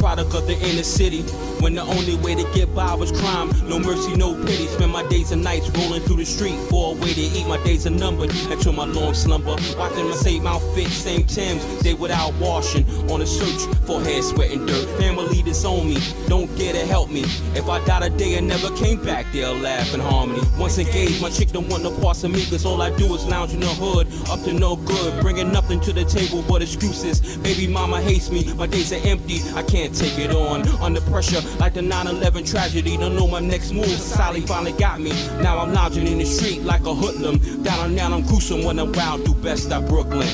product of the inner city. When the only way to get by was crime, no mercy, no pity. Spend my days and nights rolling through the street for a way to eat. My days are numbered until my long slumber. Watching my same outfit, same Timbs, day without washing. On a search for hair, sweat, and dirt. Family disown me, don't get to help me. If I died a day and never came back, they'll laugh in harmony. Once engaged, my chick don't want no parts of me, cause all I do is lounge in the hood, up to no good. Bringing nothing to the table but excuses. Baby mama hates me, my days are empty, I can't take it on. Under pressure, like the 9-11 tragedy, don't know my next move. Sally finally got me. Now I'm lounging in the street like a hoodlum. Down and down, I'm gruesome when I'm wild, do best at Brooklyn.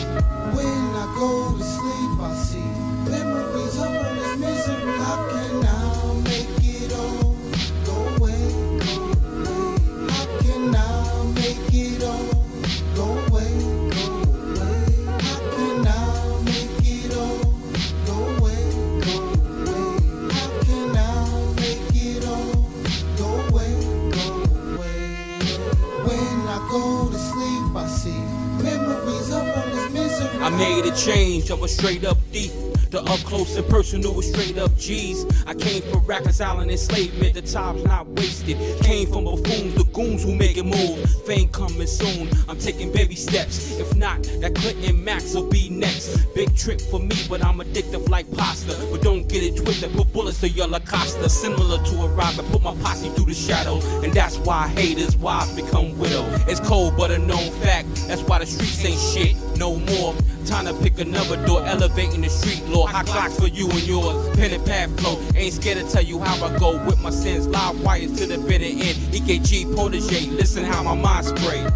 I made a change, I was straight up deep. The up close and personal was straight up G's. I came from reconciling enslavement, the time's not wasted. Came from buffoons, the goons who make it move. Fame coming soon, I'm taking baby steps. If not, that Clinton Max will be next. Big trip for me, but I'm addictive like pasta. But don't get it twisted, put bullets to your Lacosta. Similar to a robber, put my posse through the shadow. And that's why haters' wives become widow. It's cold, but a known fact. That's why the streets ain't shit no more. Time to pick another door, elevating the street law. Hot clocks for you and yours. Pen and pad flow. Ain't scared to tell you how I go with my sins. Live wires to the bitter end. EKG protege. Listen how my mind spray.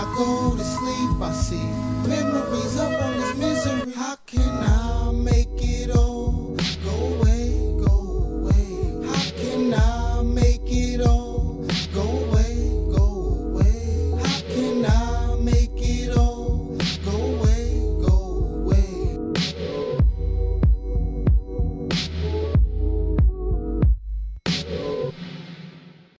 I go to sleep, I see memories of all this misery. I can't